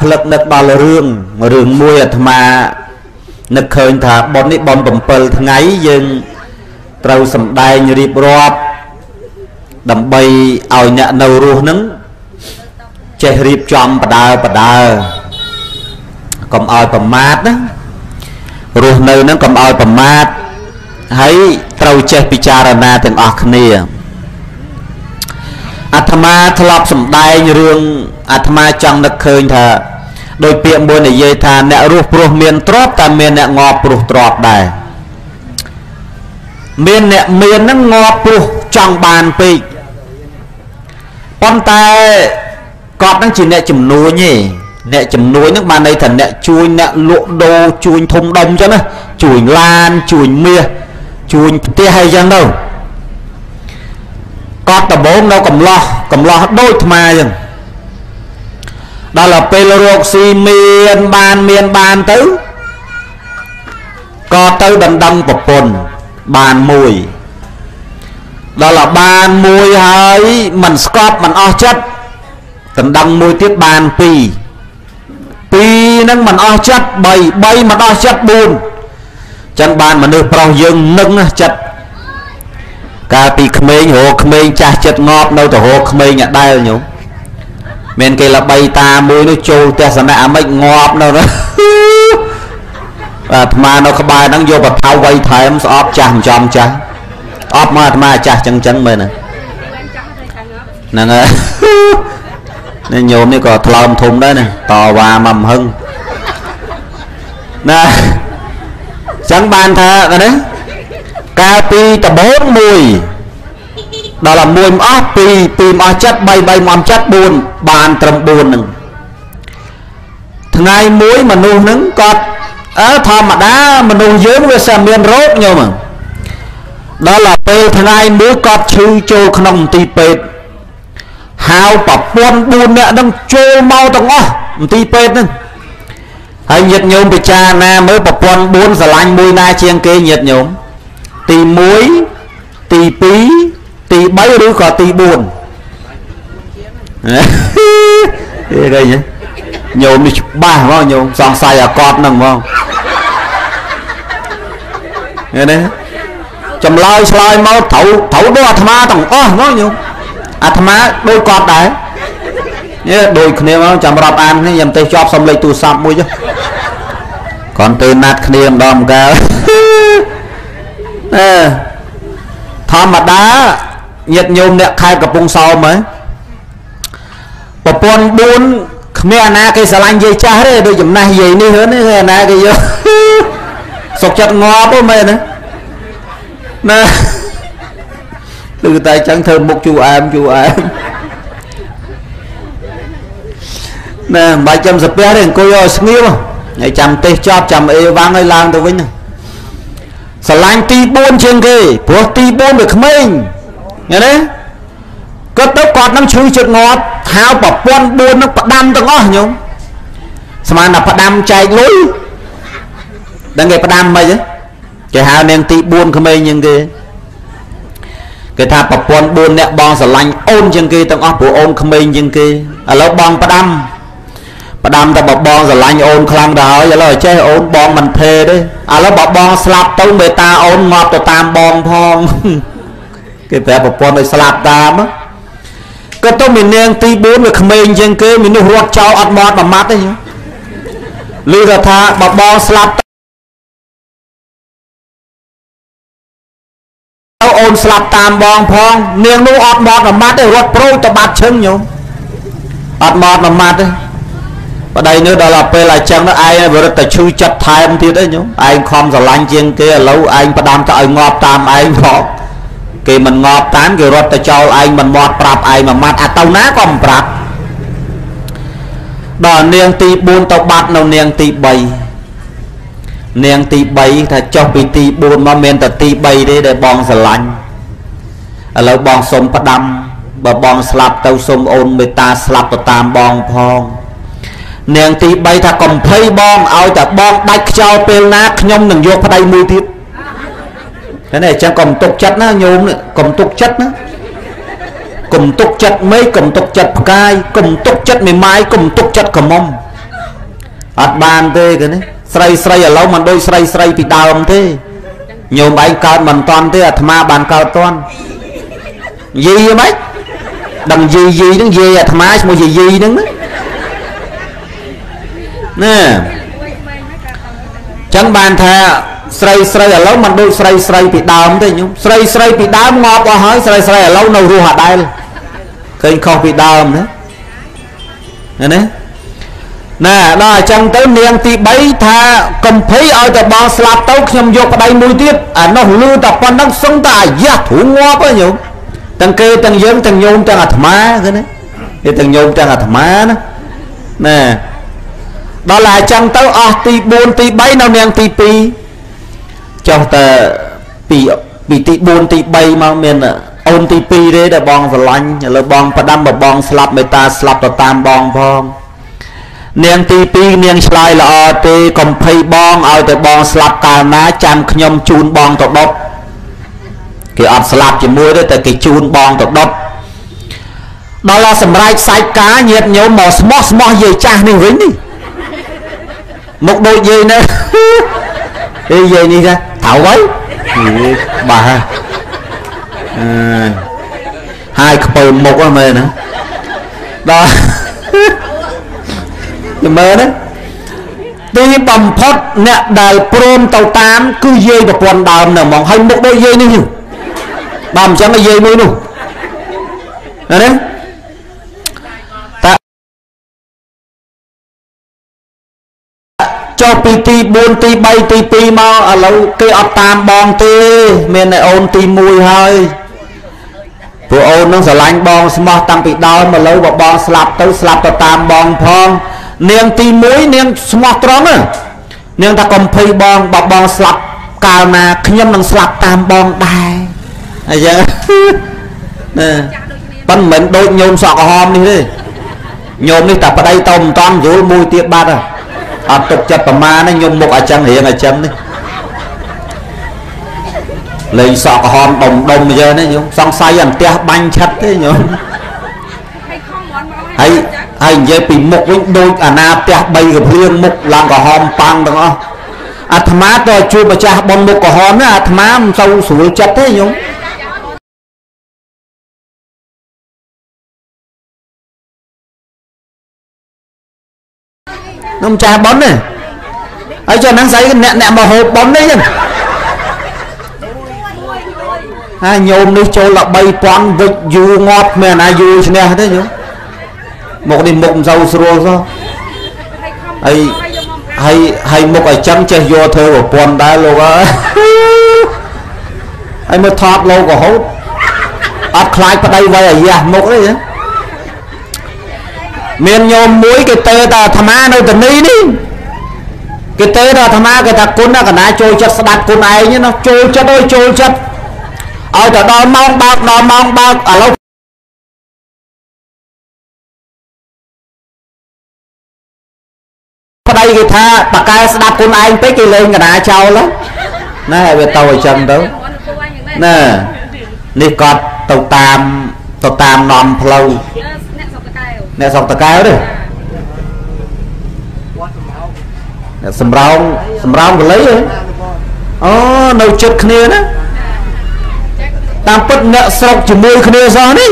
ផ្លឹកនឹកដល់រឿងរឿងមួយអាត្មានឹកឃើញថាប៉ុននេះប៉ុន7ថ្ងៃយើងត្រូវសំដែងរៀបរាប់ដើម្បីឲ្យអ្នកនៅរស់នឹងចេះរៀបចំបដើបដើកុំឲ្យប្រមាថណារស់នៅនឹងកុំឲ្យប្រមាថហើយត្រូវចេះពិចារណាទាំងអស់គ្នា អាត្មាធ្លាប់សម្ដែងរឿងអាត្មាចង់នឹកឃើញថាដោយពាក្យមួយនិយាយថាអ្នករស់ព្រោះមានទ្រព្យតែមានអ្នកងាប់ព្រោះទ្រព្យដែរមានអ្នកមានហ្នឹងងាប់ព្រោះចង់បានពេកប៉ុន្តែគាត់ហ្នឹងជាអ្នកជំនួញទេអ្នកជំនួញហ្នឹងបានន័យថាអ្នកជួយអ្នកលក់ដូរជួយធំដុំអញ្ចឹងណាជួយឡានជួយមាសជួយផ្ទះអីចឹងទៅ គាត់ដំបងនៅកំឡោះកំឡោះដូចថ្មអញ្ចឹងដល់ពេលរកស៊ីមានបានមានបានទៅក៏ទៅដណ្ដឹងប្រពន្ធបានមួយដល់បានមួយហើយមិនស្កប់មិនអស់ចិត្តដណ្ដឹងមួយទៀតបានពីរពីរហ្នឹងមិនអស់ចិត្ត3 3មិនអស់ចិត្ត4ចឹងបានមនុស្សប្រុសយើងនឹងចិត្ត កាលពីក្មេងរកក្មេងចាស់ចិត្តងប់នៅទៅរកក្មេងអាដែលញោមមានគេល្បីតាមួយនោះចូលទស្សនៈអាមិចងាប់នៅនោះអាត្មានៅក្បែរហ្នឹងយកបថៅវៃថែមស្អប់ចាស់មិនចំចាស់អប់មកអាត្មាចាស់ចឹងចឹងមែនណាហ្នឹងហើយនេះញោមនេះក៏ថ្លើមធំដែរណាតវ៉ាមកមហឹងណាចឹងបានថាណា កាលពីដបងមួយដល់មួយមិនអស់ពីរពីរមិនអស់ចិត្ត3 3មិនអស់ចិត្ត4បានត្រឹម4ហ្នឹងថ្ងៃមួយមនុស្សហ្នឹងគាត់អើធម្មតាមនុស្សយើងវា sẽ មានរោគញោមដល់ពេលថ្ងៃមួយគាត់ឈឺចូលក្នុងមន្ទីរពេទ្យហៅប្រពន្ធ4នាក់ហ្នឹងចូលមកទាំងអស់មន្ទីរពេទ្យហ្នឹងហើយញាតញោមពិចារណាមើលប្រពន្ធ4ស្រឡាញ់មួយណាជាងគេញាតញោម ទី1ទី2ទី3ឬក៏ទី4ហេឃើញញោមនេះច្បាស់ហ្មងញោមសង្ស័យអាកតហ្នឹងហ្មងឃើញទេចម្លើយឆ្លើយមកត្រូវត្រូវដូចអាត្មាទាំងអស់ហ្មងញោមអាត្មាដូចគាត់ដែរនេះដូចគ្នាមកចាំរាប់អាននេះខ្ញុំទៅជាប់សំលេចទូរស័ព្ទមួយចុះគ្រាន់តែណាត់គ្នាម្ដងម្កាល អឺធម្មតាញាតិញោមអ្នកខេត្តកំពង់សោមហ៎ប្រពន្ធ4គ្មានអាណាគេស្រឡាញ់យាយចាស់ទេដូចចំណាស់យាយនេះហ្នឹងអាណាគេយកសុកចិត្តងាប់ហ៎មែនណាណាគឺតែចឹងធ្វើមុខជូអែមជូអែមណែមិនបាច់ចាំសាពះទេអង្គុយឲ្យស្ងៀមហើយចាំទេសចប់ចាំអេវ៉ាំងឲ្យឡើងទៅវិញ ស្រឡាញ់ទី4ជាងគេព្រោះទី4វាក្មេងឃើញទេគាត់ទៅគាត់នឹងឈឺចិត្តងាប់ហៅប្រពន្ធ4នឹងផ្ដាំទាំងអស់ញោមស្មានថាផ្ដាំចែកលុយដឹងគេផ្ដាំមិនហ៎គេហៅនាងទី4ក្មេងជាងគេគេថាប្រពន្ធ4នាក់បងស្រឡាញ់អូនជាងគេទាំងអស់ព្រោះអូនក្មេងជាងគេឥឡូវបងផ្ដាំ ផ្ដាំតែបបងស្រឡាញ់អូនខ្លាំងទៅហើយឥឡូវចេះអូនបងមិនថេទេឥឡូវបបងស្លាប់ទៅមេតាអូនងាប់ទៅតាមបងផងគេប្រាប់ប្រពន្ធឲ្យស្លាប់តាមក៏ទៅមាននាងទី4វាក្មេងជាងគេមនុស្សរត់ចោលអត់មកមួយម៉ាត់ទេឮថាបបងស្លាប់ទៅអូនស្លាប់តាមបងផង នាងនោះអត់មកមួយម៉ាត់ទេរត់ប្រូចទៅបាត់ឈឹងញោមអត់មកមួយម៉ាត់ទេ ប្តីនេះដល់ពេលអញ្ចឹងនោះឯងវារត់តែឈឺចិត្តថែមទៀតទេញោមឯងខំស្រឡាញ់ជាងគេឥឡូវឯងផ្ដាំទៅឲ្យងាប់តាមឯងផងគេមិនងាប់តាមគេរត់ទៅចោលឯងមិនមាត់ប្រាប់ឯងមួយម៉ាត់អាទៅណាក៏មិនប្រាប់ដល់នាងទី4ទៅបាត់នៅនាងទី3នាងទី3ថាចុះពីទី4មកមានតែទី3ទេដែលបងស្រឡាញ់ឥឡូវបងសុំផ្ដាំបើបងស្លាប់ទៅសុំអូនមេត្តាស្លាប់ទៅតាមបងផង នាងទី3ថាកំភៃបងឲ្យតែបងដាច់ខ្យល់ពេលណាខ្ញុំនឹងយកប្តីមួយទៀតឃើញទេអញ្ចឹងកុំទុកចិត្តណាញោមកុំទុកចិត្តណាកុំទុកចិត្តមេកុំទុកចិត្តផ្កាយកុំទុកចិត្តមេម៉ាយកុំទុកចិត្តកមុំអត់បានទេគេនេះស្រីស្រីឥឡូវមិនដូចស្រីស្រីពីដើមទេញោមឯងកើតមិនតាន់ទេអាត្មាបានកើតតាន់យីហ្មងដឹងយីយីហ្នឹងយាយអាត្មាឈ្មោះយាយយីហ្នឹងណា ណាចឹងបានថាស្រីស្រីឥឡូវមិនដូចស្រីស្រីពីដើមទេញោមស្រីស្រីពីដើមងាប់អស់ហើយស្រីស្រីឥឡូវនៅរស់អដែលឃើញខុសពីដើមណាណាណាដល់អញ្ចឹងទៅនាងទី3ថាកំភៃឲ្យតែបងស្លាប់ទៅខ្ញុំយកប្តីមួយទៀតអានោះលឺតែប៉ុណ្្នឹងសឹងតែអាយ៉ាស់ទ្រូងងាប់ហ្នឹងញោមទាំងគេទាំងយើងទាំងញោមទាំងអាត្មាគឺណាគេទាំងញោមទាំងអាត្មាណាណា ដល់តែអញ្ចឹងទៅអស់ទី4ទី3នៅនាងទី2ចុះតែពីពីទី4ទី3មកមានអូនទី2ទេដែលបងស្រឡាញ់ឥឡូវបងផ្ដាំបបងស្លាប់មេតាស្លាប់ទៅតាមបងផងនាងទី2នាងឆ្លើយល្អទេកំភៃបងឲ្យតែបងស្លាប់កាលណាចាំខ្ញុំជូនបងទៅដុតគេអត់ស្លាប់ជាមួយទេតែគេជូនបងទៅដុតដល់ដល់សម្រេចសាច់ការញាតញោមមកស្មោះស្មោះយាយចាស់នេះវិញនេះ មកដូចយាយនេះអេយាយនេះថាត្រូវហើយបាទអឺហើយខ្ពើមុខហ្នឹងមែនណាដល់ចាំមើលណាទីបំផុតអ្នកដែលព្រមទៅតាម គឺយាយប្រពន្ធដើមនៅហ្មងហើយមុខដូចយាយនេះបាទអញ្ចឹងយាយមួយនោះណា ពីទី4ទី3ទី2មកឥឡូវគេអត់តាមបងទេ មានតែអូនទី1ហើយព្រោះអូននឹងស្រឡាញ់បងស្មោះតាំងពីដើមឥឡូវបើបងស្លាប់ទៅស្លាប់ទៅតាមបងផងនាងទី1នាងស្មោះត្រង់នាងថាកំភៃបងបើបងស្លាប់កាលណាខ្ញុំនឹងស្លាប់តាមបងដែរអញ្ចឹងណាប៉ុន្តែមិនដូចញោមសក់ក្រហមនេះទេញោមនេះតែប្តីទៅមិនតាន់យល់មួយទៀតបាត់ អត់ទុកចិត្តប្រមាណញោមមុខអញ្ចឹងរៀងអញ្ចឹងនេះលេងសក់ក្រហមដុំដុំអញ្ចឹងនេះញោមសង្ស័យអន្ទះបាញ់ឆិតទេញោមហើយហើយនិយាយពីមុខវិញដូចអាណាផ្ទះ3កភ្លៀងមុខឡើងក្រហមប៉ាំងទាំងអស់អាត្មាទៅជួបម្ចាស់ប៉ុនមុខក្រហមណាអាត្មាមិនសូវស្រួលចិត្តទេញោ នំចាស់ប៉ុនណាហើយចុះហ្នឹងស្អីអ្នកអ្នកមកហូបប៉ុននេះចឹងហើយញោមនេះចូលដល់3000វិចយូរងាប់មានអាណាយូរឈ្នះទេញោមមកនេះមុខមិនសូវស្រួលសោះហើយហើយហើយមុខឲ្យចឹងចេះយកធ្វើប្រពន្ធដែរលោកអើយហើយមើលថតលោករហូតអត់ខ្លាចប្តីវាយអាយ៉ាស់មុខទេ មានញោមមួយគេទៅតែអាត្មានៅតនីនេះគេទៅដល់អាត្មាគេថាគុណកណាចូលចិត្តស្ដាប់គុណឯងណាចូលចិត្តអើយចូលចិត្តឲ្យទៅដល់ម៉ោងបើកដល់ម៉ោងបើកឥឡូវប្តីគេថាបកកែស្ដាប់គុណឯងពេកគេលេងកណាចោលណាឲ្យវាទៅអញ្ចឹងទៅណានេះគាត់ទៅតាមទៅតាមនាំផ្លូវ អ្នកសុកតកែវទេអ្នកសំរោងសំរោងកលីហ៎អូនៅចិត្តគ្នាណាតាមពិតអ្នកស្រុកជាមួយគ្នាសោះនេះ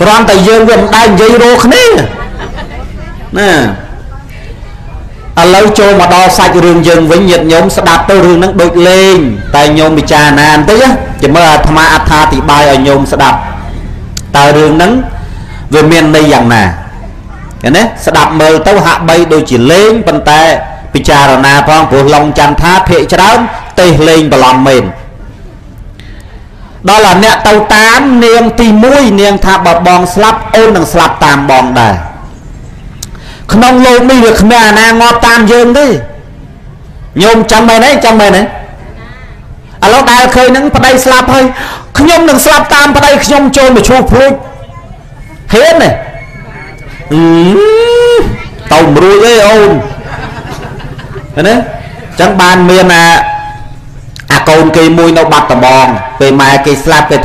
គ្រាន់តែយើងវាមិនដែរនិយាយរោគ្នាណាឥឡូវចូលមកដល់សាច់រឿងយើងវិញញាតិញោមស្ដាប់ទៅរឿងហ្នឹងដូចលេង តែញោមពិចារណាបន្តិចចាំមើលអាត្មាអត្ថាធិប្បាយឲ្យញោមស្ដាប់តើរឿងហ្នឹង វាមានន័យយ៉ាងណាឃើញទេស្ដាប់មើលទៅហាក់បីដូចជាលេងប៉ុន្តែពិចារណាផងព្រោះឡុងចន្ទថាភាកច្រើនទេសលេងប្រឡំមែនដល់អាអ្នកទៅតាមនាងទី1នាងថាបើបងស្លាប់អូននឹងស្លាប់តាមបងដែរក្នុងលោកនេះវាគ្មានអាណាងាប់តាមយើងទេញោមចាំមែនទេចាំមែនទេឥឡូវដែលឃើញនឹងប្តីស្លាប់ហើយខ្ញុំនឹងស្លាប់តាមប្តីខ្ញុំចូលមកឈូសភ្លុច ហ៊ានទេទៅមិនរួចទេអូនឃើញទេចឹងបានមានអាអាកូនគេមួយនៅបាត់ដំបងពេលម៉ែគេស្លាប់គេ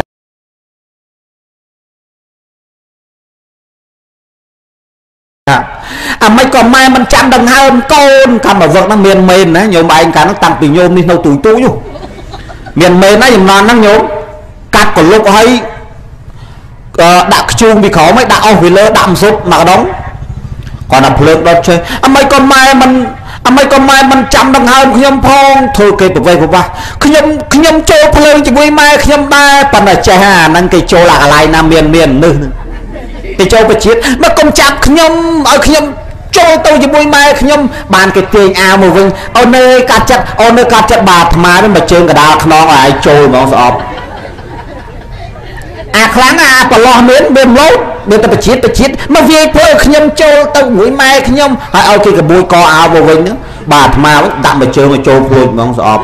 អាមិនក៏ម៉ែមិនចាំដង្ហើមកូនកម្មវឹកហ្នឹងមានមេនណាញោមឯងកាលហ្នឹងតាំងពីញោមនេះនៅទូទូនោះមានមេនណាចំនួនហ្នឹងញោមកាត់កលុកឲ្យ ដាក់ខ្ជូងពីក្រោមឲ្យដាក់អស់ពីលើដាក់ម្សប់មកដងគាត់ថាភ្លើងដុតចេះអាមិនក៏ម៉ែមិនអាមិនក៏ម៉ែមិនចាំដង្ហើមខ្ញុំផងធ្វើគេប្រវេសប្រវាស់ខ្ញុំខ្ញុំចូលភ្លើងជាមួយម៉ែខ្ញុំដែរប៉ុន្តែចេះអាហ្នឹងគេចូលអាកន្លែងណាមានមាននឹសគេចូលប្រជាតិមកកុំចាប់ខ្ញុំឲ្យខ្ញុំចូលទៅជាមួយម៉ែខ្ញុំបានគេទាញអាវមកវិញអូននៅកាត់ចិត្តអូននៅកាត់ចិត្តបាអាត្មានេះមកជើងកដាលខ្នងឲ្យចូលហ្មងស្អប់ អាខ្លាំងអាប្រឡោះមានមានលោតមានតែបជាតិបជាតិមកវាយព្រោះខ្ញុំចូលទៅមួយម៉ែខ្ញុំហើយឲ្យគេកបួយកអាវមកវិញហ្នឹងបាទអាត្មាវិញដាក់មកជើងមកចូលព្រួយហ្មងស្អប់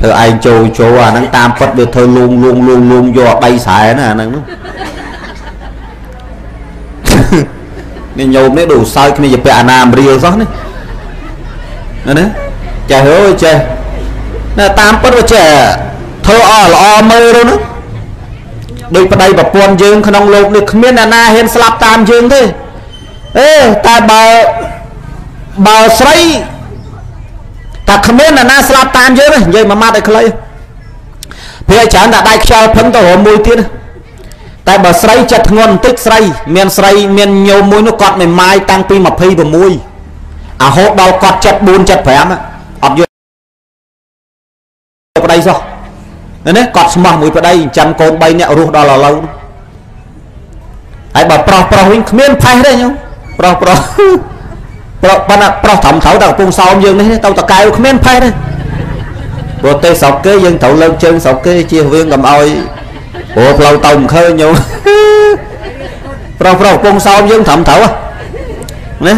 ធ្វើឯងចូលចូលអាហ្នឹងតាមពិតវាធ្វើលួងលួងលួងលួងយកដីស្រែណាអាហ្នឹងនោះនេះញោមនេះដូចសើចគ្នាជាពាក់អាណាមរៀលសោះនេះណាចេះអើយចេះណាតាមពិតវាចេះធ្វើអល្អមើលទៅហ្នឹង ដោយប្តីប្រពន្ធយើងក្នុងលោកនេះគ្មានអ្នកណាហ៊ានស្លាប់តាមយើងទេអេតែបើបើស្រីតែគ្មានអ្នកណាស្លាប់តាមយើងទេនិយាយមួយម៉ាត់ឲ្យខ្លីព្រោះច្រើនតែដៃខ្យល់ភឹងទៅរមួយទៀតតែបើស្រីចិត្តធ្ងន់បន្តិចស្រី មានស្រីមានញោមមួយនោះគាត់មិនម៉ាយតាំងពី26អាហូតដល់គាត់74 75អត់យល់ប្តីសោះ នេះគាត់ស្មោះមួយប្តីចិញ្ចឹមកូន3នាក់រស់ដល់ឥឡូវហើយបើប្រុសប្រុសវិញគ្មានផេះទេញោមប្រុសប្រុសប្រុសប៉ុន្តែប្រុសត្រឹមត្រូវតែកំពុងសោមយើងនេះទៅតកៅគ្មានផេះទេព្រោះទេស្រុកគេយើងត្រូវលើកជើងស្រុកគេជៀសវាងកុំឲ្យព្រោះផ្លូវទៅមិនឃើញញោមប្រុសប្រុសកំពុងសោមយើងត្រឹមត្រូវណា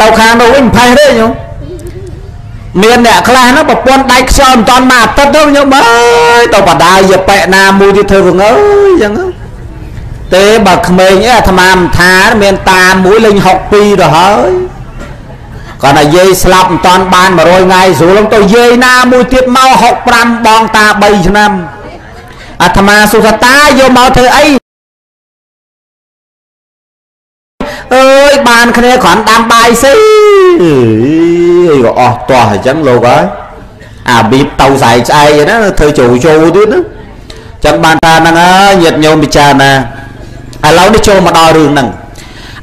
ទៅខាងនោះវិញផេះទេញោម មានអ្នកខ្លះហ្នឹងប្រពន្ធដៃខ្យល់មិនតាន់មកអាទិត្យទៅខ្ញុំអើយទៅបដាយប៉ែណាមួយទៀតធ្វើវងអើយចឹងទេបើក្មេងអីអាត្មាមិនថាមានតាមួយលេង62ទៅហើយគាត់ថាយាយស្លាប់មិនតាន់បាន100ថ្ងៃស្រួលទៅយាយណាមួយទៀតមក65បងតា3ឆ្នាំអាត្មាសុខតាយកមកធ្វើអី បានគ្នាគ្រាន់ដាំបាយស៊ីអីក៏អស់ទាស់អញ្ចឹងលោកហើយអាប៊ីបទៅស្អែកស្អែកណាធ្វើចូលចូលទៀតណាចឹងបានថាហ្នឹងហើយញាតិញោមពិចារណាឥឡូវនេះចូលមកដល់រឿងហ្នឹង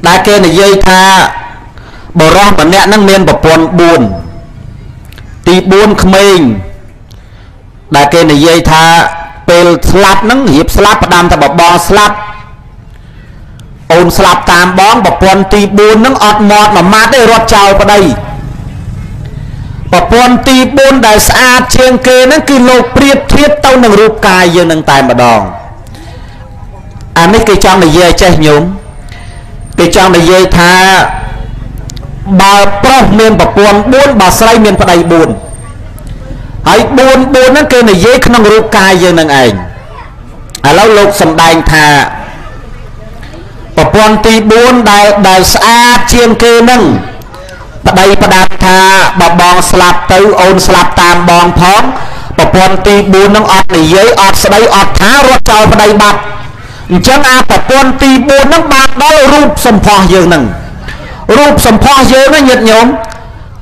ដែលគេនិយាយថាបរោះម្នាក់ហ្នឹងមានប្រពន្ធ4ទី4ក្មេងដែលគេនិយាយថាពេលស្លាប់ហ្នឹងរៀបស្លាប់ផ្ដាំតែបបងស្លាប់ អូនស្លាប់តាមបងប្រពន្ធទី4ហ្នឹងអត់មាត់មួយម៉ាត់ទេរត់ចោលប្តីប្រពន្ធទី4ដែលស្អាតជាងគេហ្នឹងគឺលោកប្រៀបធៀបទៅនឹងរូបកាយយើងនឹងតែម្ដងអានេះគេចង់និយាយចេះញោមគេចង់និយាយថាបើប្រុសមានប្រពន្ធ4បើស្រីមានប្តី4ហើយ4 4ហ្នឹងគេនិយាយក្នុងរូបកាយយើងនឹងឯងឥឡូវលោកសំដែងថា ប្រពន្ធទី4ដែលដែលស្អាតជាងគេនឹងប្តីផ្ដាត់ថាបើបងស្លាប់ទៅអូនស្លាប់តាមបងផងប្រពន្ធទី4នឹងអត់និយាយអត់ស្ដីអត់ថារត់ចោលប្តីបាត់អញ្ចឹងអាប្រពន្ធទី4នឹងបានដល់រូបសម្ផស្សយើងនឹងរូបសម្ផស្សយើងណាញាតិញោម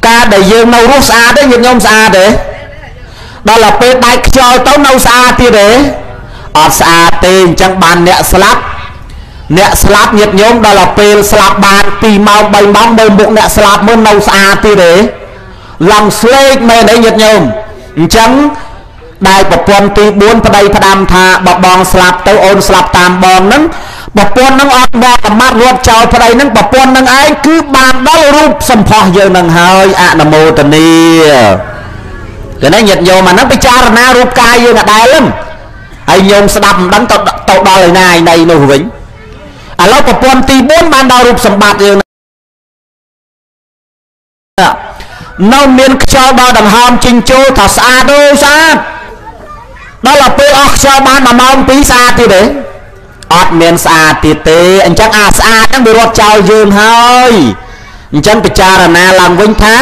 ការដែលយើងនៅរស់ស្អាតទេញាតិញោមស្អាតទេដល់ទៅពេលបែកខ្យល់ទៅនៅស្អាតទៀតទេអត់ស្អាតទេអញ្ចឹងបានអ្នកស្លាប់ អ្នកស្លាប់ញាតញោមដល់ទៅពេលស្លាប់បាន2ម៉ោង3ម៉ោងមើលមុខអ្នកស្លាប់មើលនៅស្អាតទៀតទេឡងស្លេកមែនអីញាតញោមអញ្ចឹងដែលប្រពន្ធទី4ប្តីផ្ដាំថាបើបងស្លាប់ទៅអូនស្លាប់តាមបងហ្នឹងប្រពន្ធនឹងអត់បកមាត់រត់ចោលប្តីនឹងប្រពន្ធនឹងឯងគឺបានដល់រូបសម្ផស្សយើងនឹងហើយអនុមោទនីគឺនេះញាតិញោមអាហ្នឹងពិចារណារូបកាយយើងអដែលហ្នឹងហើយញោមស្ដាប់មិនដឹងទៅទៅដល់ឯណាឯណីនោះវិញ ឥឡូវប្រព័ន្ធទី4បានដល់រូបសម្បត្តិយើងនៅមានខ្យល់ដល់ដង្ហើមជិញ្ចូលថាស្អាតអូស្អាតដល់ទៅពេលអស់ខ្យល់បាន1ម៉ោង2ស្អាតទៀតទេអត់មានស្អាតទៀតទេអញ្ចឹងអាស្អាតហ្នឹងវារត់ចោលយើងហើយអញ្ចឹងពិចារណាឡើងវិញថា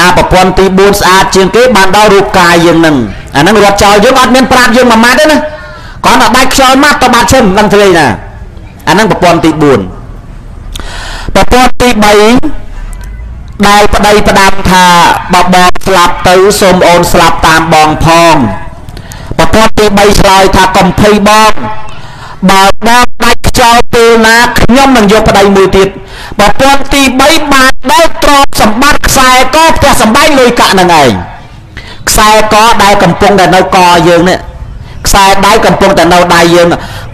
អាប្រព័ន្ធទី4ស្អាតជាងគេបានដល់រូបកាយយើងហ្នឹងអាហ្នឹងរត់ចោលយើងអត់មានប្រាប់យើងមួយម៉ាត់ទេណាគ្រាន់តែបាច់ខ្យល់ម៉ាត់ទៅបាត់ឈឹមមិនដឹងធ្វើណា អាហ្នឹងប្រព័ន្ធទី4ប្រព័ន្ធទី3ដែលប្តីផ្ដាំថាបបងស្លាប់ទៅសូមអូនស្លាប់តាមបងផងប្រព័ន្ធទី3ឆ្លើយថាកំភៃបងបើបងដាច់ខ្យល់ពេលណាខ្ញុំនឹងយកប្តីមួយទៀតប្រព័ន្ធទី3បានដល់ទ្រព្យសម្បត្តិខ្សែកផ្ទះសម្បែងលុយកាក់នឹងឯងខ្សែកដែលកំពុងតែនៅកយើងនេះ ខ្សែដៃកំពុងតែនៅដៃយើង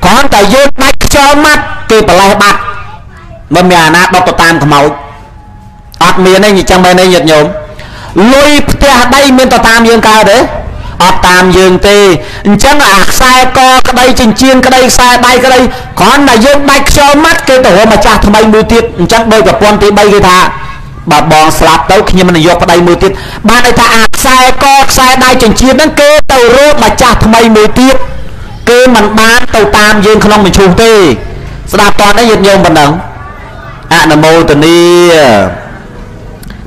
គ្រាន់តែយើងដាច់ខ្យល់ម៉ាត់គេប្រឡេះបាត់មិនមានអាណាដុតទៅតាមខ្មោចអត់មានទេអញ្ចឹងមែនទេញាតិញោមលុយផ្ទះដៃមានទៅតាមយើងកើតទេអត់តាមយើងទេអញ្ចឹងអាខ្សែកក្តីចិញ្ចៀនក្តីខ្សែដៃក្តីគ្រាន់តែយើងដាច់ខ្យល់ម៉ាត់គេទៅរកម្ចាស់ថ្មីមួយទៀតអញ្ចឹងដោយប្រព័ន្ធទី3គេថា បើបងស្លាប់ទៅខ្ញុំនឹងយកប្តីមួយទៀតបានន័យថាអាខ្សែកខ្សែដៃចិញ្ចៀនហ្នឹងគេទៅរកម្ចាស់ថ្មីមួយទៀតគេមិនបានទៅតាមយើងក្នុងមជ្ឈុះទេ ស្ដាប់តនេះយត់ញោមប៉ុណ្ណឹងអនុមោទនី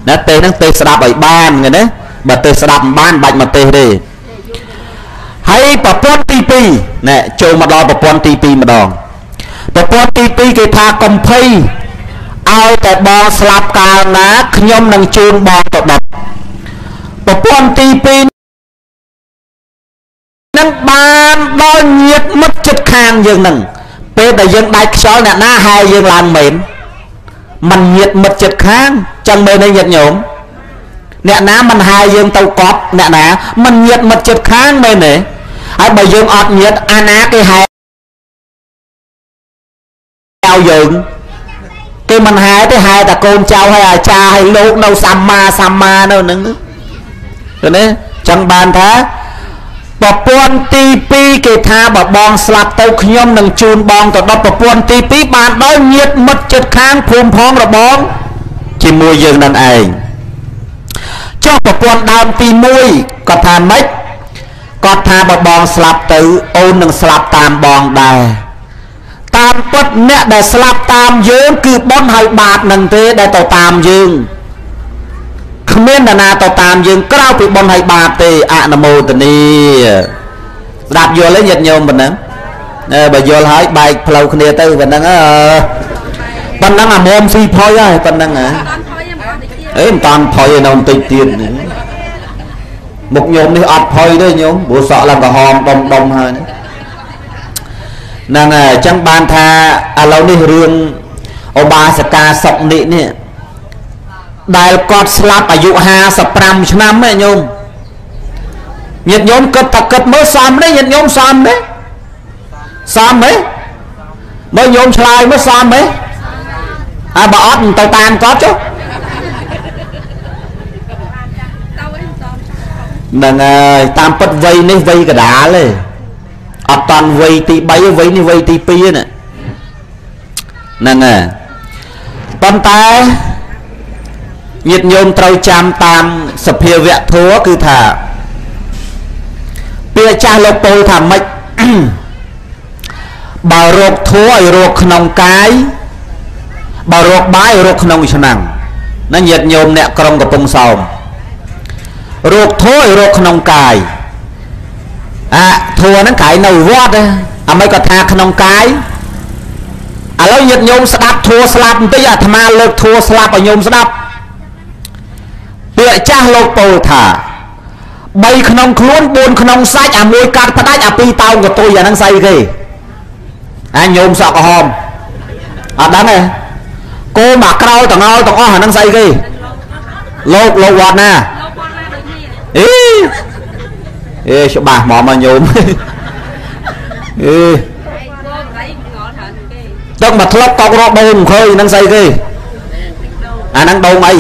ណាទេហ្នឹងទេស្ដាប់ឲ្យបានឃើញទេបើទេស្ដាប់មិនបានបាច់មកទេទេហើយប្រព័ន្ធទី2ណែចូលមកដល់ប្រព័ន្ធទី2ម្ដងប្រព័ន្ធទី2គេថាកំភៃ ឲ្យតែបងស្លាប់កាលណាខ្ញុំនឹងជូនបងទៅដុតប្រព័ន្ធទី2នឹងបានដល់ញាតមិត្តចិត្តខាងយើងនឹងពេលដែលយើងដាច់ខ្យល់អ្នកណាហែយើងឡើងមែនมันញាតមិត្តចិត្តខាងចឹងមើលនេះញាតញោមអ្នកណាមិនហែយើងទៅកប់អ្នកណាមិនញាតមិត្តចិត្តខាងមែនទេហើយបើយើងអត់ញាតអាណាគេហែឲ្យយើង គេមិនហែទេហែតែកូនចៅហើយអាចារ្យហើយលោកនៅសម្មាសម្មានៅហ្នឹងឃើញទេចឹងបានថាប្រព័ន្ធទី2គេថាបើបងស្លាប់ទៅខ្ញុំនឹងជូនបងទៅដល់ប្រព័ន្ធទី2បានដល់ញាតមិត្តចិត្តខាងភូមិផងរបងជាមួយយើងនឹងឯងចុះប្រព័ន្ធដើមទី1គាត់ថាម៉េចគាត់ថាបើបងស្លាប់ទៅអូននឹងស្លាប់តាមបងដែរ តាមពិតអ្នកដែលស្លាប់តាមយើងគឺបនហើយបាបនឹងទេដែលទៅតាមយើងគ្មាននរណាទៅតាមយើងក្រៅពីបនហើយបាបទេអនុមោទនីស្ដាប់យល់ទេញាតិញោមប៉ុណ្ណឹងបើយល់ហើយបែកផ្លូវគ្នាទៅប៉ុណ្ណឹងអឺប៉ុណ្ណឹងអាមុំស៊ីផុយហើយប៉ុណ្ណឹងហ៎អេមិនតាន់ផុយឯនៅបន្តិចទៀតមុខញោមនេះអត់ផុយទេញោមព្រោះសក់ឡើងក្រហមដុំដុំហើយ ហ្នឹងហើយអញ្ចឹងបានថាឥឡូវនេះរឿងឧបាសិកាសុកនិនេះដែលគាត់ស្លាប់អាយុ55ឆ្នាំហ្នឹងញោមញាតិញោមគិតតែគិតមើលសមទេញាតិញោមសមទេសមទេមើលញោមឆ្លើយមើលសមទេហើយបើអត់មិនទៅតាមគាត់ចុះហ្នឹងហើយតាមពិតវ័យនេះវ័យកដាលទេ អត់តាន់វ័យទី3វ័យនេះវ័យទី2ណាហ្នឹងហើយប៉ុន្តែញាតិញោមត្រូវចាំតាមសភាវៈធัวគឺថាពាក្យចាស់លោកពោលថាម៉េចបើរោគធัวឲ្យរោគក្នុងកាយបើរោគបាយរោគក្នុងឆ្នាំងណាញាតិញោមអ្នកក្រុងកំពង់សោមរោគធัวឲ្យរោគក្នុងកាយ អាធัวហ្នឹងកាយនៅវត្តអាមិនក៏ថាក្នុងកាយឥឡូវញាតិញោមស្ដាប់ធัวស្លាប់បន្តិចអាត្មាលើកធัวស្លាប់ឲ្យញោមស្ដាប់ពាក្យចាស់លោកពោលថា3ក្នុងខ្លួន4ក្នុងសាច់អាមួយកាត់ផ្ដាច់អាពីរតោងកតុយអាហ្នឹងស្អីគេអាញោមសក់ក្រហមអត់ដឹងទេគោមកក្រោយតងល់ទាំងអស់អាហ្នឹងស្អីគេលោកលោកវត្តណាអេ អេច្បាស់ហ្មងមកញោមអេទឹកមកធ្លាប់កោករកដូងមិនឃើញហ្នឹងស្អីគេអាហ្នឹងដូងអី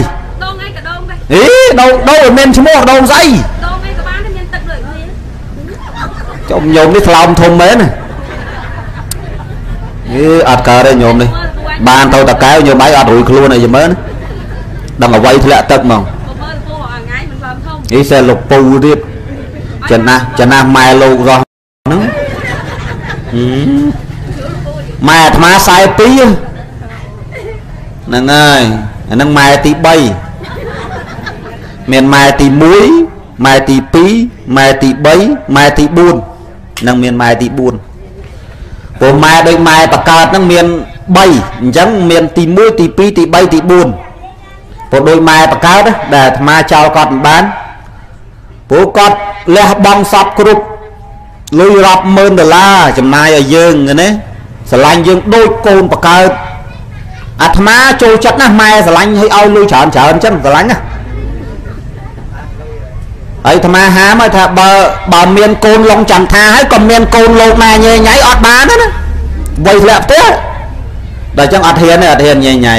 អេដូងដូងមិនមានឈ្មោះដូងស្អីដូងអីក៏បានមានទឹកដូចគ្នាចុំញោមនេះថ្លើមធំមែនណាអេអត់កើតទេញោមនេះបានទៅតកែវញោមឯងអត់រួយខ្លួនអីយមើលដឹងអ្វីធ្លាក់ទឹកហ្មងអីសែលោកពូទៀត ចំណាស់ចំណាស់ម៉ែលោករស់ហ្នឹងម៉ែអាត្មា42ហ្នឹងហើយអាហ្នឹងម៉ែទី3មានម៉ែទី1ម៉ែទី2ម៉ែទី3ម៉ែទី4នឹងមានម៉ែទី4ព្រោះម៉ែដូចម៉ែបកើតហ្នឹងមាន3អញ្ចឹងមានទី1ទី2ទី3ទី4ព្រោះដោយម៉ែបកើតដែលអាត្មាចោលគាត់មិនបាន ព្រោះគាត់លះបង់សពគ្រប់លុយរាប់ម៉ឺនដុល្លារចំណាយឲ្យយើងណាស្រឡាញ់យើងដូចកូនបកើតអាត្មាចូលចិត្តណាស់ម៉ែស្រឡាញ់ឲ្យឲ្យលុយច្រើនច្រើនអញ្ចឹងស្រឡាញ់ណាហើយអាត្មាហាមឲ្យថាបើបើមានកូនឡុងចន្ទថាហើយក៏មានកូនលោកណាញ៉ៃញ៉ៃអត់បានទេណាវ័យធ្លាក់ផ្ទះដល់ចឹងអត់ហ៊ានទេអត់ហ៊ានញ៉ៃញ៉ៃ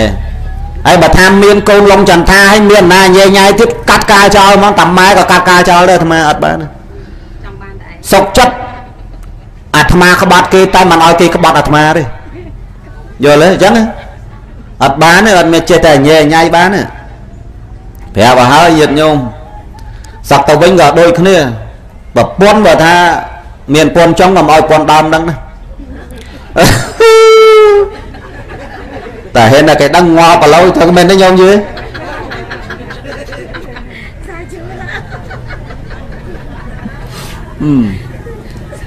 ហើយបើថាមានកូនឡុងចន្ទថាហើយមានណាញ៉ៃញ៉ៃទៀតកាត់ការចោលហ្មងតាម៉ែក៏កាត់ការចោលដែរអាត្មាអត់បានទេចង់បានតែឯងសុកចិត្តអាត្មាក្បត់គេតែមិនឲ្យគេក្បត់អាត្មាទេយល់ទេអញ្ចឹងអត់បានទេអត់មានចេះតែញ៉ែញ៉ៃបានទេប្រាប់ឲ្យហើយយាតញោមសក់ទៅវិញក៏ដូចគ្នាបើពន់បើថា មានពន់ចុងក៏មកឲ្យពន់ដើមដឹងណា តែហេតុតែគេដឹងងាប់ឥឡូវទៅមែនទេញោមយឺសាជឿឡាអឺ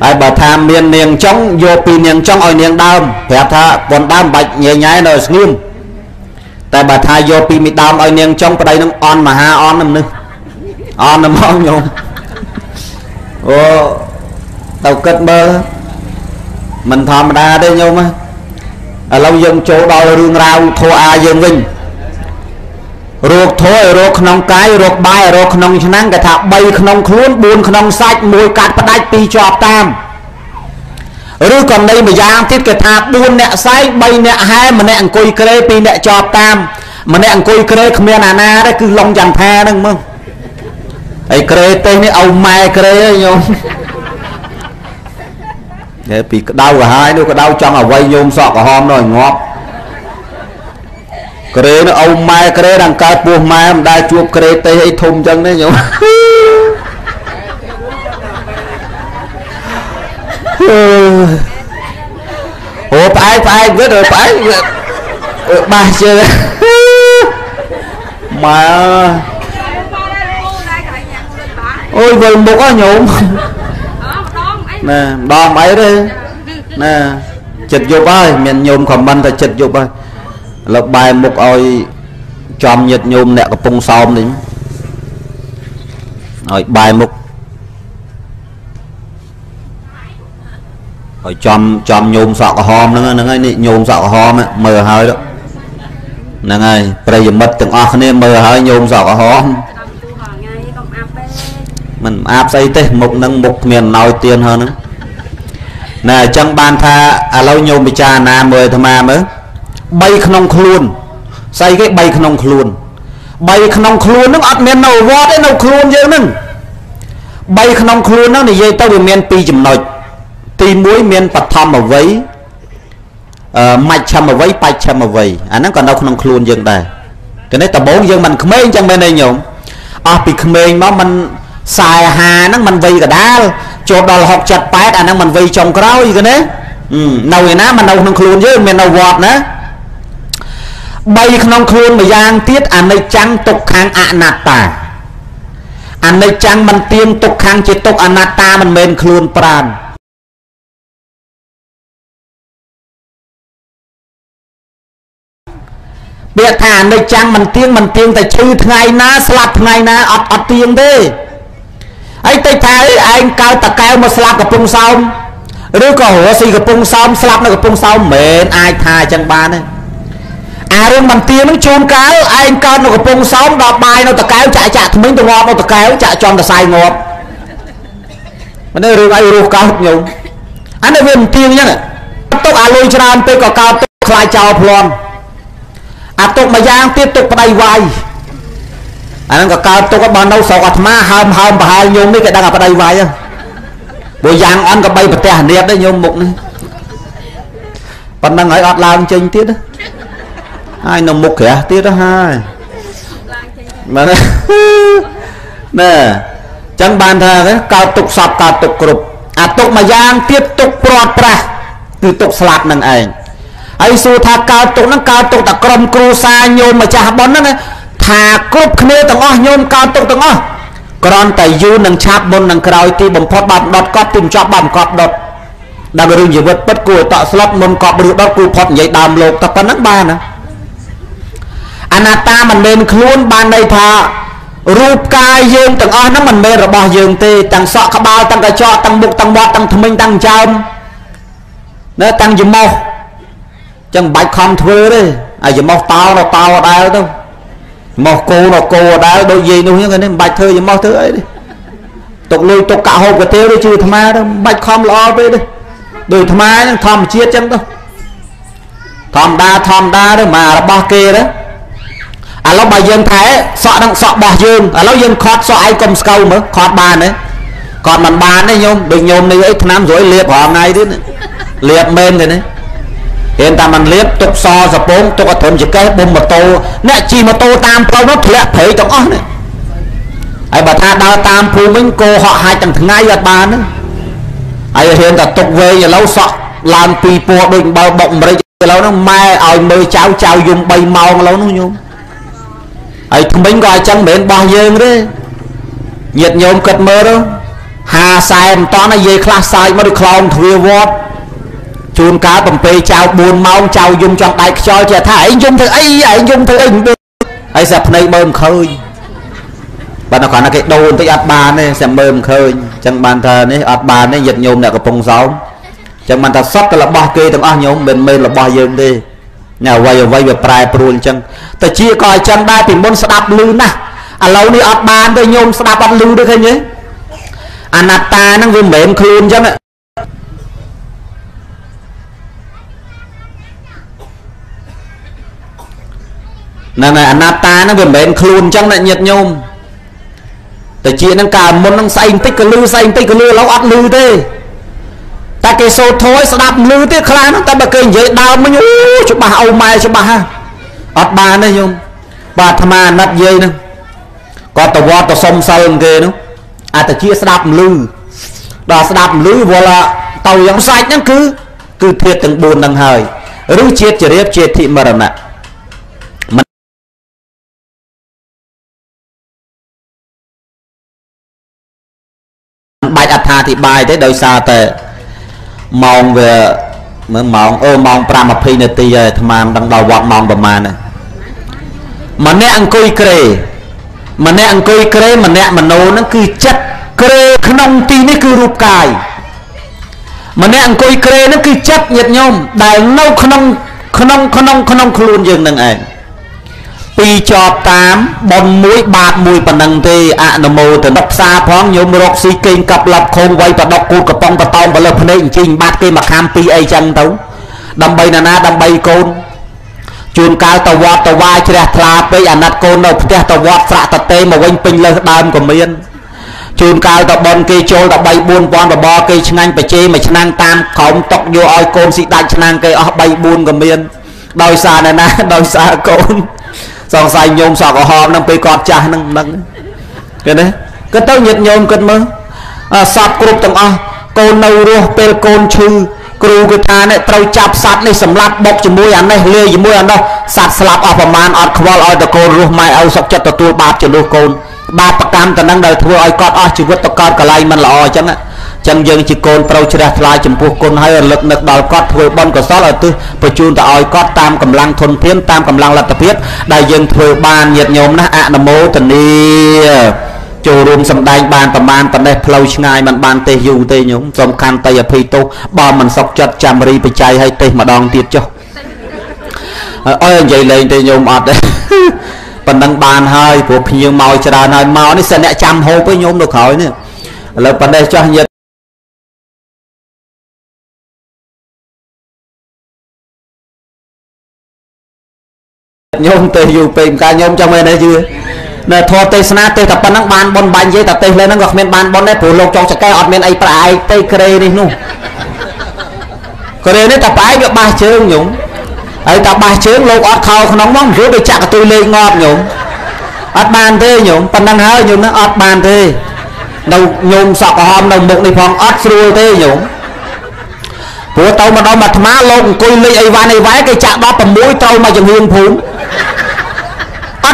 ហើយបើថាមាននាងចុងយកពីនាងចុងឲ្យនាងដើមប្រាប់ថាពន់ដើមបាច់ញ៉ៃញ៉ៃនៅស្ងៀមតែបើថាយកពីមីដើមឲ្យនាងចុងប្តីនឹងអន់មហាអន់នឹងនេះអន់ហ្មងញោមអូទៅគិតមើលមិនធម្មតាទេញោម ឥឡូវយើងចូលដល់រឿងរ៉ាវធោអាយើងវិញរោគធោឲ្យរោគក្នុងកាយរោគបាយរោគក្នុងឆ្នាំងគេថា3ក្នុងខ្លួន4ក្នុងសាច់1កាត់ផ្ដាច់2ជាប់តាមឬក៏នៃម្យ៉ាងទៀតគេថា4អ្នកសែង3អ្នកហែម្នាក់អង្គុយក្រេ2អ្នកជាប់តាមម្នាក់អង្គុយក្រេគ្មានអាណាទេគឺឡុងចន្ទថាហ្នឹងមើលហើយក្រេទេនេះឲ្យម៉ែក្រេញោមតែ ពីក្តៅក៏ហើយនោះក្តៅចង់អ្វីញោមសក់ក្រហមនោះឲ្យងាប់ក្រេនោះឲ្យម៉ែក្រេដល់កើតពោះម៉ែមិនដែលជួបក្រេទេអីធំចឹងទេញោមអូផ្អែកផ្អែកវិញផ្អែកបាសជើម៉ែអូយវិលមុខហ៎ញោម ណាម្ដងអីទេណាចិត្តយប់ហើយមានញោមខមមិនថាចិត្តយប់ហើយឥឡូវបែរមុខឲ្យចំញាតញោមអ្នកកំពុងសោមនេះឲ្យបែរមុខឲ្យចំចំញោមសក់ក្រហមហ្នឹងហ្នឹងហើយនេះញោមសក់ក្រហមមើលហើយហ្នឹងហើយប្រិយមិត្តទាំងអស់គ្នាមើលហើយញោមសក់ក្រហម មិនអាប់ស្អីទេមុខនឹងមុខគ្មានណោយទៀនហ្នឹងណែអញ្ចឹងបានថាឥឡូវញោមពិចារណាមើលអាត្មាមើល3ក្នុងខ្លួនស្អីគេ3ក្នុងខ្លួន3ក្នុងខ្លួនហ្នឹងអត់មាននៅវត្តទេនៅខ្លួនយើងហ្នឹង3ក្នុងខ្លួនហ្នឹងនិយាយទៅវាមាន2ចំណុចទី1មានបឋមអវ័យអឺមជ្ឈមអវ័យបច្ឆមអវ័យអាហ្នឹងក៏នៅក្នុងខ្លួនយើងដែរតែនេះដំបូងយើងមិនក្មេងចឹងមែនទេញោមអស់ពីក្មេងមកមិន 40 50ហ្នឹងมันវ័យកដាលចូលដល់6 7 8អាហ្នឹងมันវ័យចុងក្រោយគឺណានៅឯណាมันនៅក្នុងខ្លួនយើងមាននៅវត្តណា3ក្នុងខ្លួនម្យ៉ាងទៀតអនិច្ចំទុក្ខំអនត្តាអនិច្ចំមិនទៀងទុក្ខំជាទុក្ខអនត្តាមិនមែនខ្លួនប្រាណពាក្យថាអនិច្ចំមិនទៀងមិនទៀងតែឈឺថ្ងៃណាស្លាប់ថ្ងៃណាអត់អត់ទៀងទេ ហើយតិចថាឯងកើតតកែវមកស្លាប់កំពង់សោមឬក៏រស់ស៊ីកំពង់សោមស្លាប់នៅកំពង់សោមមិនមែនអាចថាអញ្ចឹងបានទេអារឿងបន្ទានឹងជួនកាលឯងកើតនៅកំពង់សោមដល់បាយនៅតកែវចាក់ចាក់ថ្មិញទៅងាប់នៅតកែវចាក់ចំតសៃងាប់មិនដឹងរឿងអីរស់កើតញោមអានេះវាមិនទៀងអញ្ចឹងទុកអាលុយច្រើនពេកក៏កើតទុកខ្លាចចោលប្លន់អាទុកម្យ៉ាងទៀតទុកប្តីវាយ អាហ្នឹងក៏កើតទុកបាននៅស្រុកអាត្មាហើមហើមប្រហែលញោមនេះគេដឹងអាប្តីវាយហ្នឹងព្រោះយ៉ាងអន់ក៏បីប្រទេសនាបដែរញោមមុខនេះប៉ុណ្ណឹងហើយអត់ឡើងចេញទៀតហើយនៅមុខក្រាស់ទៀតហើយបាទណែចឹងបានថាកើតទុកសពកើតទុកគ្រប់អាទុកមួយយ៉ាងទៀតទុកព្រាត់ប្រាស់គឺទុកស្លាប់នឹងឯងហើយសួរថាកើតទុកហ្នឹងកើតទុកតែក្រុមគ្រួសារញោមម្ចាស់ប៉ុនហ្នឹង ថាគ្រប់គ្នាទាំងអស់ញោមកើតទុកទាំងអស់គ្រាន់តែយូរនឹងឆាប់មុននឹងក្រោយទីបំផុតបាត់ដុតកប់ទីបញ្ចប់បាត់កប់ដុតដល់រឿងជីវិតពិតគួរឲ្យតក់ស្លុតមុនកប់ឬដុតគួរផុតនិយាយដើមលោកតែប៉ុណ្្នឹងបានណាអនាត្តាមិនមែនខ្លួនបានន័យថារូបកាយយើងទាំងអស់ហ្នឹងមិនមែនរបស់យើងទេទាំងសក់ក្បាលទាំងកញ្ចក់ទាំងមុខទាំងមាត់ទាំងធ្មេញទាំងចើមនៅទាំងច្រមុះចឹងមិនបាច់ខំធ្វើទេអាច្រមុះតោនៅតោដដែលទៅ មកគោនៅគោដដែលដូចយាយនោះហ្នឹងមិនបាច់ធ្វើច្រមុះធ្វើអីទេទុកលុយទុកកាក់ហូបកាទៀវទៅជឿអាត្មាទៅមិនបាច់ខំល្អពេកទេដូចអាត្មាហ្នឹងធម្មជាតិចឹងទៅធម្មតាធម្មតាទៅមករបស់គេទៅឥឡូវបើយើងថែសក់នឹងសក់របស់យើងឥឡូវយើងខត់សក់ឯងកុំស្កូវមើលខត់បានទេខត់មិនបានទេញោមដូចញោមនេះអីឆ្នាំស្រួយលាបរាល់ថ្ងៃទៀតលាបមែនទេណា ហ៊ានតែមិនលាបទុកសសពងទុកអធនចកេះបុំម៉ូតូអ្នកជិះម៉ូតូតាមផ្លូវនោះធ្លាក់ព្រៃទាំងអស់នេះហើយបើថាដើរតាមភូមិវិញគោហក់ហាច់ទាំងថ្ងៃអត់បានទេហើយហ៊ានតែទុកវែងឥឡូវសក់ឡើងពីពណ៌ដូចបើបុកអាមេរិកឥឡូវហ្នឹងម៉ែឲ្យមើលចៅចៅយំ3ម៉ោងឥឡូវនោះញោមហើយថ្មិញក៏អញ្ចឹងមិនមែនបោះយើងទេញាតញោមគិតមើលទៅហាសែមិនតន់និយាយខ្លះសាយមកដូចខ្លោងទ្វាវត្ត ជួនកាលបំពេចៅ4ម៉ោងចៅយំចង់ដៃខ្យល់ចេះថាឯងយំធ្វើអីឯងយំធ្វើអីហើយសាភ្នែកមើលមិនឃើញបាទគ្រាន់តែគេដូរបន្តិចអត់បានទេសាមើលមិនឃើញអញ្ចឹងបានថានេះអត់បានទេយិតញោមអ្នកកំពុងសោមអញ្ចឹងបានថាសត្វរបស់គេទាំងអស់ញោមមិនមែនរបស់យើងទេញ៉ាអ្វីអ្វីវាប្រែប្រួលអញ្ចឹងតែជាក៏អញ្ចឹងដែរពីមុនស្ដាប់ឮណាស់ឥឡូវនេះអត់បានទេញោមស្ដាប់អត់ឮទេឃើញទេអនត្តាហ្នឹងវាមិនមែនខ្លួនអញ្ចឹង ហ្នឹងហើយអនត្តាហ្នឹងវាមិនមែនខ្លួនអញ្ចឹងណាញាតញោមតែជាហ្នឹងកាលមុនហ្នឹងស្អីបន្តិចក៏លឺស្អីបន្តិចក៏លឺឥឡូវអត់លឺទេតែគេសូត្រធយស្ដាប់លឺទេខ្លះហ្នឹងតែបើគេនិយាយដើមវិញអូច្បាស់អូម៉ែច្បាស់ហ่ะអត់បានទេញោមបាទអាត្មាអាណិតយាយហ្នឹងគាត់ទៅវត្តទៅសុំសិលគេនោះអាតជាស្ដាប់លឺដល់ស្ដាប់លឺវល់ទៅយ៉ាងសាច់ហ្នឹងគឺគឺធាតទាំង4ហ្នឹងហើយឬជាតិចរិបជាតិមរណៈ ធិប្បាយទេដោយសារតែម៉ោងវាមើលម៉ោងអូម៉ោង5:20នាទីហើយអាត្មាមិនដឹងដល់វត្តម៉ោងប្រហែលទេម្នាក់អង្គុយក្រេម្នាក់អង្គុយក្រេម្នាក់មโนហ្នឹងគឺចិត្តក្រេក្នុងទីនេះគឺរូបកាយម្នាក់អង្គុយក្រេហ្នឹងគឺចិត្តញាតញោមដែលនៅក្នុងក្នុងក្នុងក្នុងខ្លួនយើងនឹងឯង ពីរចបតាមប៉ុនមួយបាតមួយប៉ុណ្ណឹងទេអនុមោទនផ្សារផងញោមរកស៊ីកេងកាប់ឡាប់ខូងវាយបដកគូតកំប៉ុងបតោងបលើភ្នែកអញ្ជិញបាត់គេមកខាំពីអីចឹងទៅដើម្បីណានាដើម្បីកូនជួនកាលទៅវត្តទៅវាយជ្រះថ្លាពេកអាណិតកូននៅផ្ទះទៅវត្តស្រាក់តទេមកវិញពេញលើសដើមក៏មានជួនកាលទៅបនគេចូលដល់3 4000បបគេឆ្ងាញ់បជេមួយឆ្នាំតាមក្រោមតុកយកឲ្យកូនស៊ីដាច់ឆ្នាំគេអស់3 4ក៏មានដោយសារណាណាដោយសារកូន សង្ស័យញោមសក់ក្រហមនឹងពេលគាត់ចាស់នឹងដឹងគេណាគាត់ទៅញាតញោមគាត់មើលសពគ្រប់ទាំងអស់កូននៅរស់ពេលកូនឈឺគ្រូគឺថានេះត្រូវចាប់សត្វនេះសម្លាប់បុកជាមួយអានេះលាយជាមួយអានោះសត្វស្លាប់អស់ប្រមាណអត់ខ្វល់ឲ្យតកូនរស់ម៉ែឲ្យសុខចិត្តទទួលបាបចំនួនកូនបាបប្រកម្មទៅនឹងដែលធ្វើឲ្យគាត់អស់ជីវិតទៅកើតកលៃមិនល្អអញ្ចឹង ចឹងយើងជាកូនប្រុសជ្រះថ្លាចំពោះគុណហើយរលឹកនឹកដល់គាត់ធ្វើបុណ្យកុសលឲ្យទិសបញ្ជូនទៅឲ្យគាត់តាមកម្លាំងធនធានតាមកម្លាំងលទ្ធភាពដែលយើងធ្វើបានញាតញោមណាស់អនុមោទនីចូលរួមសម្ដែងបានប្រមាណប៉ុណ្ណេះផ្លូវឆ្ងាយមិនបានទេសយូរទេញោមសូមខន្តីអភ័យទោសបើមិនសុខចិត្តចាំរីបច្ច័យឲ្យទេសម្ដងទៀតចុះអើយនិយាយលេងទេញោមអត់ទេប៉ុណ្ណឹងបានហើយព្រោះភ្ញៀវមកច្រើនហើយមកនេះសិនអ្នកចាំហូបឯងញោមនៅក្រោយនេះឥឡូវប៉ុណ្ណេះចោះញាត ញោមទេយូរពេកកាញោមចាំមែនទេយឺនៅធម៌ទេសនាទេតែប៉ុណ្ណឹងបានប៉ុនបាញ់និយាយតែទេសលើហ្នឹងក៏គ្មានបានប៉ុនដែរព្រោះលោកចុងចកែអត់មានអីប្រឯកទេក្រេនេះនោះក្រេនេះតែប្រឯកវាបាសជើងញោមហើយតែបាសជើងលោកអត់ខោក្នុងមកព្រោះដូចចាក់កតុយលេងងាប់ញោមអត់បានទេញោមប៉ុណ្ណឹងហើយញោមហ្នឹងអត់បានទេនៅញោមសក់ក្រហមនៅមុខនេះផងអត់ស្រួលទេញោមព្រោះទៅម្ដងអាត្មាលោកអង្គុយលេងអីវ៉ាន់អីវ៉ែគេចាក់16ត្រូវមកចំហៀងភូមិ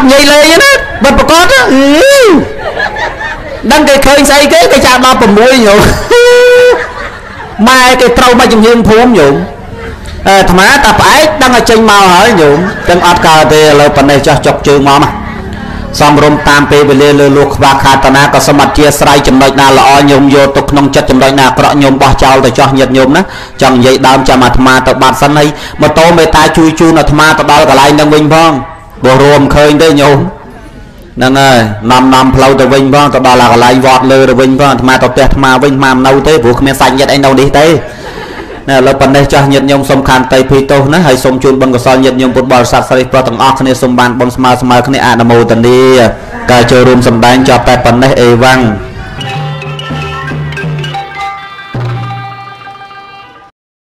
អត់និយាយលេងណាបិទប្រកបដឹងគេឃើញស្អីគេគេចាក់16ញោមម៉ែគេត្រូវមកជំនាញភូមិញោមអឺអាត្មាតាផ្អែកដឹងឲ្យចេញមកហើយញោមទាំងអត់កើតទេឥឡូវប៉ុណ្ណេះចោះចុកជើងមកមកសំរុំតាមពេលវេលាលើលោកខ្វះខាតតាណាក៏សូមអធិស្ឋានចំណុចណាល្អញោមយកទុកក្នុងចិត្តចំណុចណាអាក្រក់ញោមបោះចោលទៅចោះញាតញោមណាចង់និយាយដើមចាំអាត្មាទៅបាត់សិនហើយម៉ូតូមេតាជួយជូនអាត្មាទៅដល់កន្លែងហ្នឹងវិញផង បើរួមឃើញទេញោមហ្នឹងហើយនាំនាំផ្លូវទៅវិញផងទៅដល់កន្លែងវត្តលើទៅវិញផងអាត្មាទៅផ្ទះអាត្មាវិញអាត្មាមិននៅទេព្រោះគ្មានសាច់ញាតិអីនៅនេះទេណាឥឡូវប៉ុណ្ណេះចាស់ញាតិញោមសុំខន្តីភ័យទោសណាហើយសូមជូនបុណ្យកុសលញាតិញោមពុទ្ធបរិស័ទស្រីប្រុសទាំងអស់គ្នាសូមបានបុណ្យស្មើស្មើគ្នាអនុមោទនាការចូលរួមសម្ដែងចប់តែប៉ុណ្ណេះអេវ៉ាំង